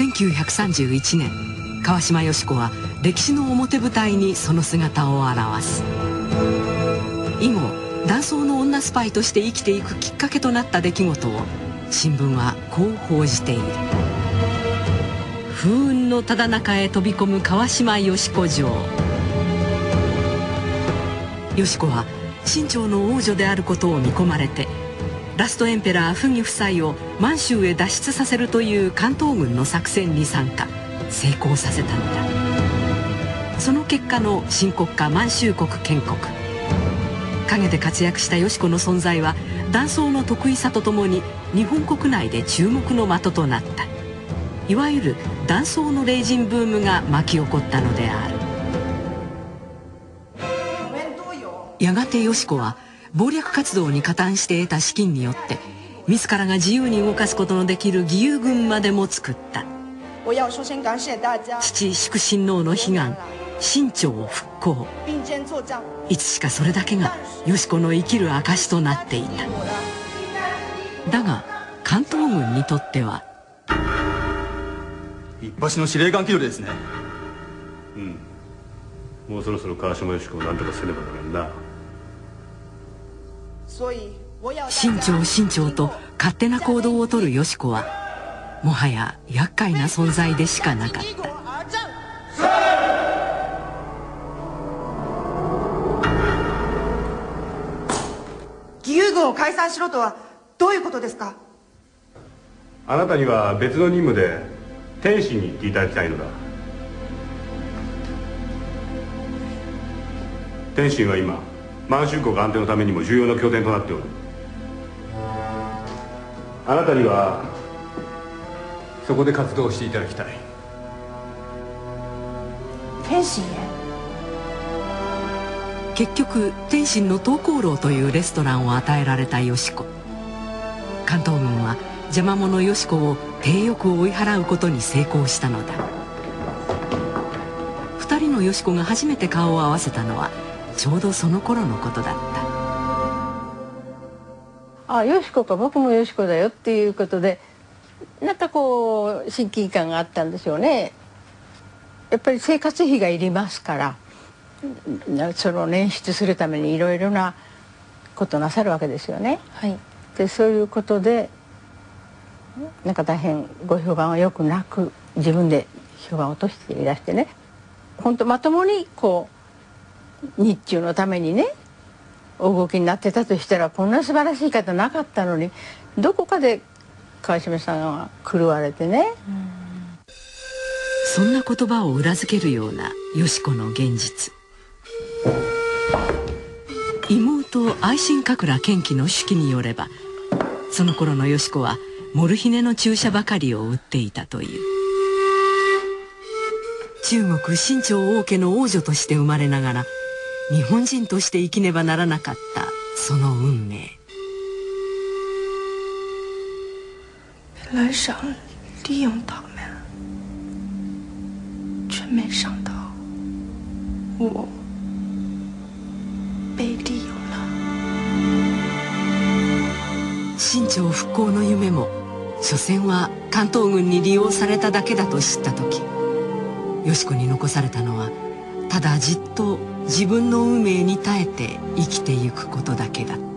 1931年川島よし子は歴史の表舞台にその姿を現す。以後男装の女スパイとして生きていくきっかけとなった出来事を新聞はこう報じている。風雲のただ中へ飛び込む川島よし子城。よし子は清朝の王女であることを見込まれてラストエンペラー溥儀夫妻を満州へ脱出させるという関東軍の作戦に参加成功させたのだ。その結果の新国家満州国建国。陰で活躍したよし子の存在は断層の得意さとともに日本国内で注目の的となった。いわゆる断層の霊人ブームが巻き起こったのである。やがてよし子は謀略活動に加担して得た資金によって自らが自由に動かすことのできる義勇軍までも作った。父祝親王の悲願清朝復興。いつしかそれだけがよし子の生きる証となっていた。だが関東軍にとっては一発の司令官気取りですね。うん。もうそろそろ川島よし子を何とかせねばならんな清朝清朝と勝手な行動をとるよし子はもはや厄介な存在でしかなかった。義勇軍を解散しろとはどういうことですか？あなたには別の任務で天津に行っていただきたいのだ。天津は今満州国安定のためにも重要な拠点となっておる。あなたにはそこで活動していただきたい。天津へ。結局天津の東光楼というレストランを与えられたよし子関東軍は邪魔者よし子を体よく追い払うことに成功したのだ。二人のよし子が初めて顔を合わせたのはちょうどその頃のことだった。あよし子か僕もよし子だよっていうことでなんかこう親近感があったんでしょうね。やっぱり生活費がいりますからその捻出するためにいろいろなことなさるわけですよね。はい、でそういうことでなんか大変ご評判はよくなく自分で評判を落としていらしてね。本当まともにこう日中のためにねお動きになってたとしたらこんな素晴らしい方なかったのにどこかで川島さんが狂われてね。そんな言葉を裏付けるようなよし子の現実。妹愛新覚羅賢輝の手記によればその頃のよし子はモルヒネの注射ばかりを打っていたという。中国清朝王家の王女として生まれながら日本人として生きねばならなかったその運命来想利用他们，却没想到我被利用了。清朝復興の夢も所詮は関東軍に利用されただけだと知った時よし子に残されたのはただじっと自分の運命に耐えて生きてゆくことだけだった。